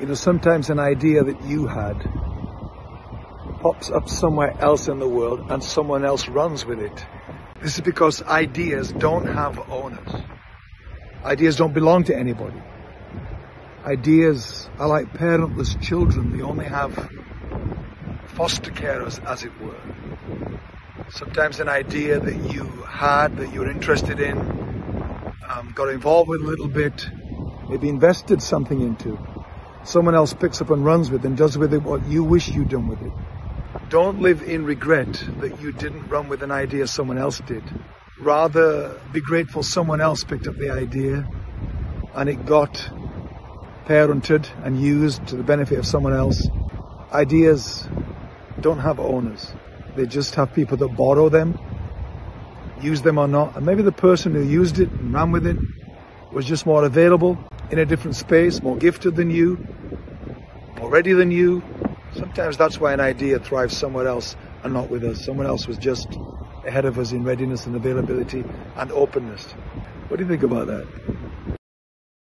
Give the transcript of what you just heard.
You know, sometimes an idea that you had pops up somewhere else in the world and someone else runs with it. This is because ideas don't have owners. Ideas don't belong to anybody. Ideas are like parentless children. They only have foster carers, as it were. Sometimes an idea that you had, that you were interested in, um, got involved with a little bit, maybe invested something into, someone else picks up and runs with and does with it what you wish you'd done with it. Don't live in regret that you didn't run with an idea someone else did. Rather, be grateful someone else picked up the idea and it got parented and used to the benefit of someone else. Ideas don't have owners. They just have people that borrow them, use them or not. And maybe the person who used it and ran with it was just more available in a different space, more gifted than you, more ready than you. Sometimes that's why an idea thrives somewhere else and not with us. Someone else was just ahead of us in readiness and availability and openness. What do you think about that?